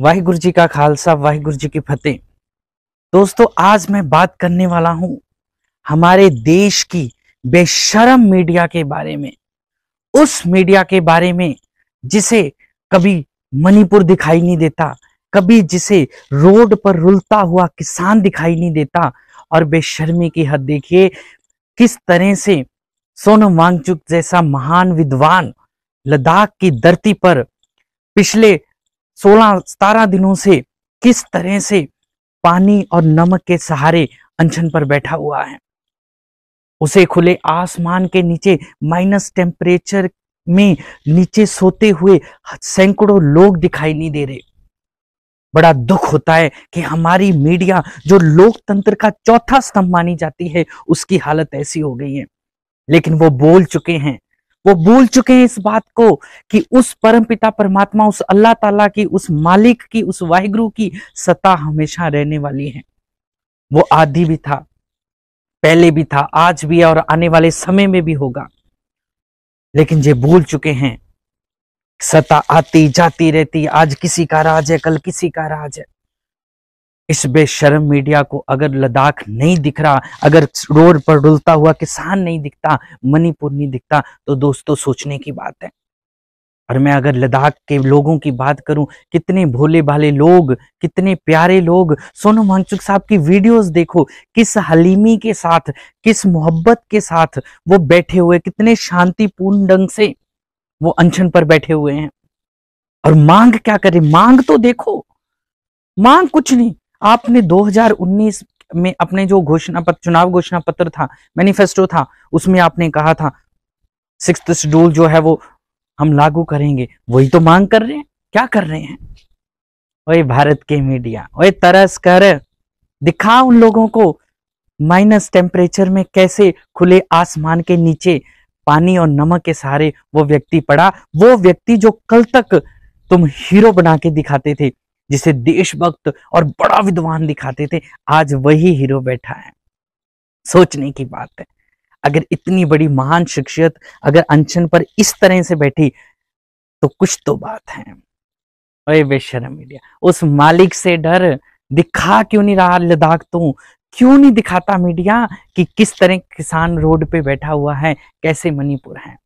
वाहिगुरु जी का खालसा, वाहिगुरु जी की फतेह। दोस्तों, आज मैं बात करने वाला हूँ हमारे देश की बेशरम मीडिया के बारे में। उस मीडिया के बारे में जिसे कभी मणिपुर दिखाई नहीं देता, कभी जिसे रोड पर रुलता हुआ किसान दिखाई नहीं देता और बेशर्मी की हद देखिए, किस तरह से सोनम वांगचुक जैसा महान विद्वान लद्दाख की धरती पर पिछले 16 सतारह दिनों से किस तरह से पानी और नमक के सहारे अनशन पर बैठा हुआ है? उसे खुले आसमान के नीचे माइनस टेम्परेचर में नीचे सोते हुए सैकड़ों लोग दिखाई नहीं दे रहे। बड़ा दुख होता है कि हमारी मीडिया, जो लोकतंत्र का चौथा स्तंभ मानी जाती है, उसकी हालत ऐसी हो गई है। लेकिन वो बोल चुके हैं वो भूल चुके हैं इस बात को कि उस परम पिता परमात्मा, उस अल्लाह ताला की, उस मालिक की, उस वाहिगुरु की सत्ता हमेशा रहने वाली है। वो आदि भी था, पहले भी था, आज भी और आने वाले समय में भी होगा। लेकिन ये भूल चुके हैं, सत्ता आती जाती रहती आज किसी का राज है, कल किसी का राज है। इस बेशरम मीडिया को अगर लद्दाख नहीं दिख रहा, अगर रोड पर डुलता हुआ किसान नहीं दिखता, मणिपुर नहीं दिखता तो दोस्तों, सोचने की बात है। और मैं अगर लद्दाख के लोगों की बात करूँ, कितने भोले भाले लोग, कितने प्यारे लोग, सोनू वांगचुक साहब की वीडियोस देखो, किस हलीमी के साथ, किस मोहब्बत के साथ वो बैठे हुए, कितने शांतिपूर्ण ढंग से वो अनशन पर बैठे हुए हैं। और मांग क्या करे? मांग तो देखो, मांग कुछ नहीं। आपने 2019 में अपने जो घोषणा पत्र, चुनाव घोषणा पत्र था मैनिफेस्टो था, उसमें आपने कहा था सिक्स शेड्यूल जो है वो हम लागू करेंगे। वही तो मांग कर रहे हैं। क्या कर रहे हैं? वही भारत के मीडिया वही तरस कर दिखा उन लोगों को, माइनस टेम्परेचर में कैसे खुले आसमान के नीचे पानी और नमक के सहारे वो व्यक्ति पड़ा, वो व्यक्ति जो कल तक तुम हीरो बना के दिखाते थे जिसे देशभक्त और बड़ा विद्वान दिखाते थे, आज वही हीरो बैठा है। सोचने की बात है, अगर इतनी बड़ी महान शख्सियत अगर अनशन पर इस तरह से बैठी तो कुछ तो बात है। अरे मीडिया उस मालिक से डर, दिखा क्यों नहीं रहा लद्दाख तो? क्यों नहीं दिखाता मीडिया कि किस तरह किसान रोड पे बैठा हुआ है, कैसे मणिपुर है?